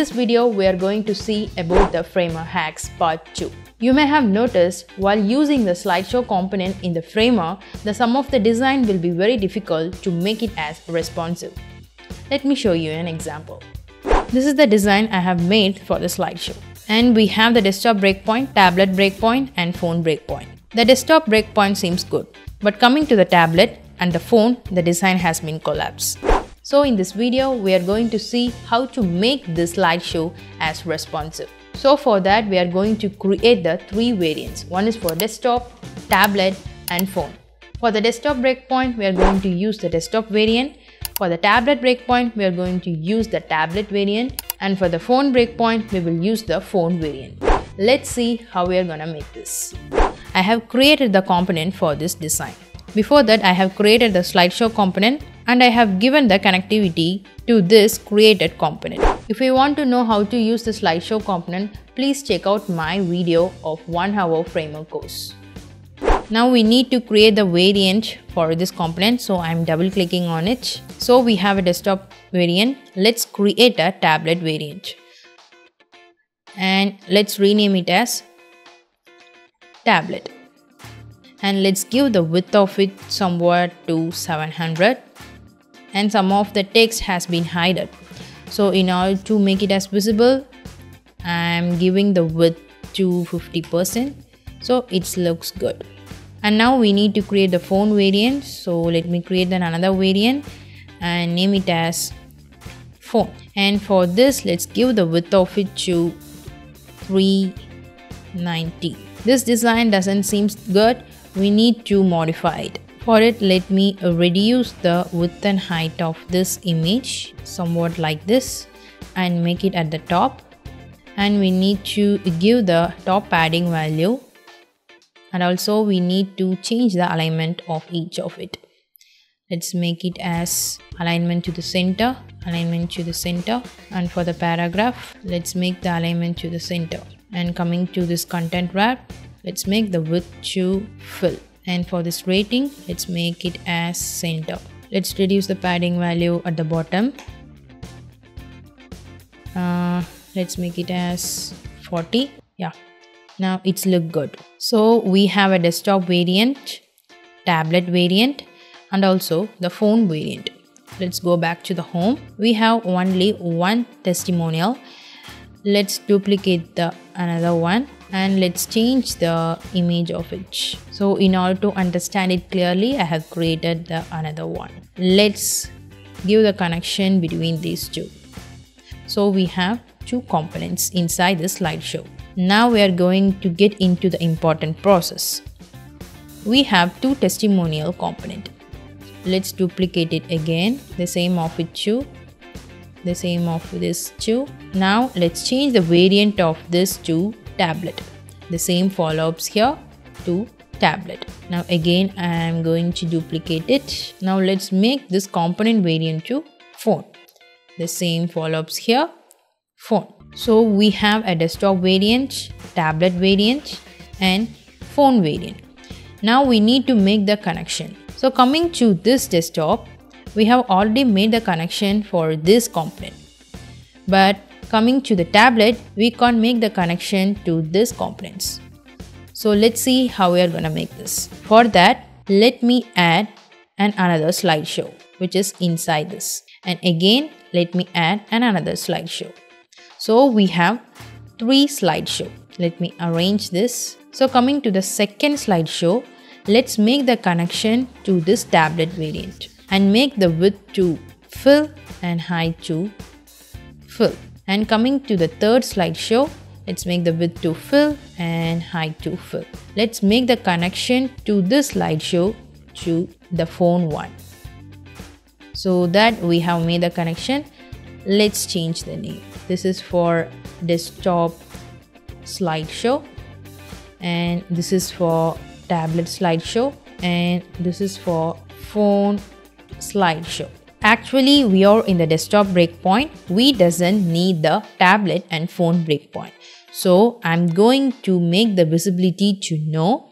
this video, we are going to see about the Framer hacks part 2. You may have noticed while using the slideshow component in the Framer, the some of the design will be very difficult to make it as responsive. Let me show you an example. This is the design I have made for the slideshow. And we have the desktop breakpoint, tablet breakpoint and phone breakpoint. The desktop breakpoint seems good, but coming to the tablet and the phone, the design has been collapsed. So in this video, we are going to see how to make this slideshow as responsive. So for that, we are going to create the three variants. One is for desktop, tablet and phone. For the desktop breakpoint, we are going to use the desktop variant. For the tablet breakpoint, we are going to use the tablet variant. And for the phone breakpoint, we will use the phone variant. Let's see how we are gonna make this. I have created the component for this design. Before that, I have created the slideshow component and I have given the connectivity to this created component. If you want to know how to use the slideshow component, please check out my video of 1 hour framer course. Now we need to create the variant for this component so I'm double clicking on it. So we have a desktop variant. Let's create a tablet variant. And let's rename it as tablet. And let's give the width of it somewhere to 700 and some of the text has been hidden. So in order to make it as visible, I'm giving the width to 50% so it looks good. And now we need to create the phone variant. So let me create then another variant and name it as phone. And for this, let's give the width of it to 390. This design doesn't seem good. We need to modify it. For it, let me reduce the width and height of this image somewhat like this and make it at the top. And we need to give the top padding value and also we need to change the alignment of each of it. Let's make it as alignment to the center, alignment to the center and for the paragraph, let's make the alignment to the center. And coming to this content wrap, let's make the width to fill and for this rating let's make it as center. Let's reduce the padding value at the bottom. Uh, let's make it as 40 yeah. Now it's look good. So we have a desktop variant tablet variant and also the phone variant. Let's go back to the home. We have only one testimonial. Let's duplicate the another one and let's change the image of it. So in order to understand it clearly i have created the another one. Let's give the connection between these two. So we have two components inside the slideshow. Now we are going to get into the important process. We have two testimonial component. Let's duplicate it again. The same of it two the same of this two now let's change the variant of this to tablet. The same follow-ups here to tablet. Now again I am going to duplicate it. Now let's make this component variant to phone. The same follow-ups here, phone. So we have a desktop variant, tablet variant and phone variant. Now we need to make the connection. So coming to this desktop, we have already made the connection for this component. But Coming to the tablet, we can't make the connection to these components. So let's see how we are gonna make this. For that, let me add an another slideshow which is inside this. And again, let me add an another slideshow. So we have three slideshow. Let me arrange this. So coming to the second slideshow, let's make the connection to this tablet variant and make the width to fill and height to fill. And coming to the third slideshow, let's make the width to fill and height to fill. Let's make the connection to this slideshow to the phone one. So that we have made the connection, let's change the name. This is for desktop slideshow and this is for tablet slideshow and this is for phone slideshow. Actually, we are in the desktop breakpoint. We doesn't need the tablet and phone breakpoint. So I'm going to make the visibility to no.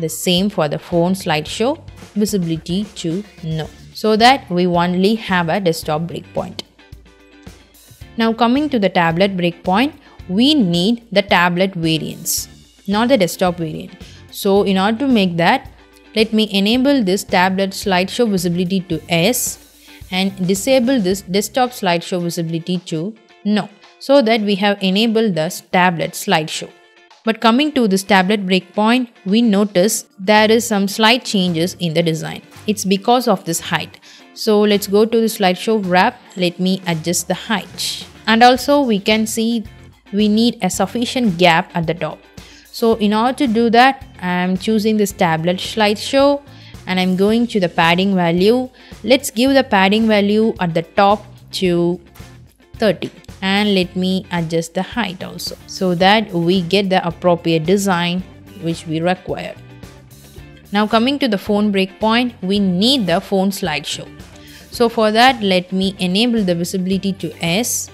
The same for the phone slideshow, visibility to no. So that we only have a desktop breakpoint. Now coming to the tablet breakpoint, we need the tablet variants, not the desktop variant. So in order to make that, let me enable this tablet slideshow visibility to S and disable this desktop slideshow visibility to no so that we have enabled the tablet slideshow. But coming to this tablet breakpoint, we notice there is some slight changes in the design. It's because of this height. So let's go to the slideshow wrap. Let me adjust the height. And also we can see we need a sufficient gap at the top. So in order to do that, I'm choosing this tablet slideshow and I'm going to the padding value. Let's give the padding value at the top to 30 and let me adjust the height also so that we get the appropriate design which we require. Now coming to the phone breakpoint, we need the phone slideshow. So for that, let me enable the visibility to S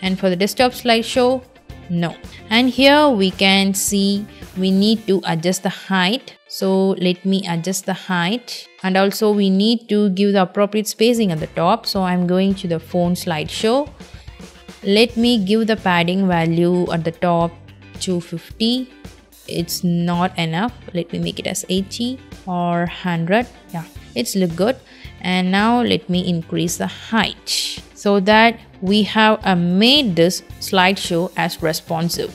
and for the desktop slideshow, no. And here we can see we need to adjust the height. So let me adjust the height. And also we need to give the appropriate spacing at the top. So I'm going to the phone slideshow. Let me give the padding value at the top 250 it's not enough. Let me make it as 80 or 100 yeah it's look good. And now let me increase the height so that we have uh, made this slideshow as responsive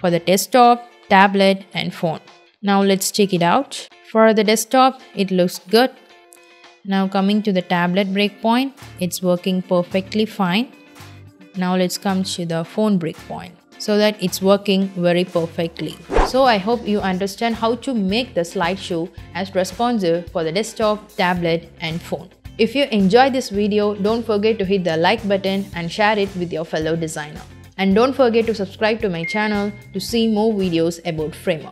for the desktop tablet and phone now let's check it out for the desktop it looks good now coming to the tablet breakpoint it's working perfectly fine now let's come to the phone breakpoint so that it's working very perfectly. So I hope you understand how to make the slideshow as responsive for the desktop, tablet and phone. If you enjoyed this video, don't forget to hit the like button and share it with your fellow designer. And don't forget to subscribe to my channel to see more videos about Framer.